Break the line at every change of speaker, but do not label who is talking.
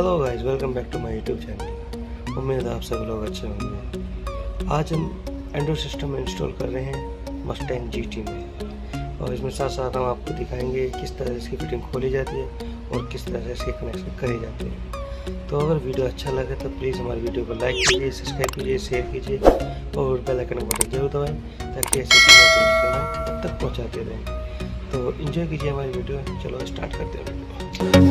Hello guys welcome back to my YouTube channel उम्मीद है आप सब लोग अच्छे होंगे। आज हम एंड्रॉइड सिस्टम इंस्टॉल कर रहे हैं मस्टैंग जीटी में। और इसमें साथ साथ हम आपको दिखाएँगे किस तरह से इसकी फिटिंग खोली जाती है और किस तरह से इसके कनेक्शन करे जाते हैं। तो अगर वीडियो अच्छा लगे तो प्लीज़ हमारी वीडियो को लाइक कीजिए सब्सक्राइब कीजिए शेयर कीजिए और बेलाइकन बटन ज़रूर दबाएँ ताकि ऐसे नोटिफिकेशन तक पहुँचाते रहें। तो इन्जॉय कीजिए हमारी वीडियो। चलो स्टार्ट करते हैं।